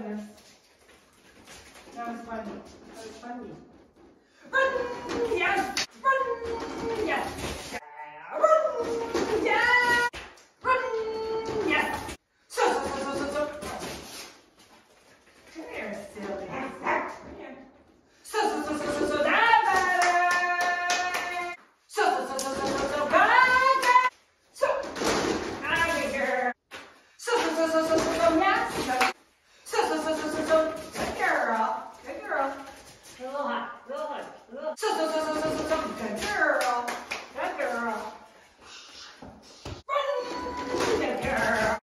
over here. Run! Run! Yeah! Run! Yeah! So, so, so, so, so, so. So, so, so, so, so, so. So, so, so, so. 走走走走走走，赶这。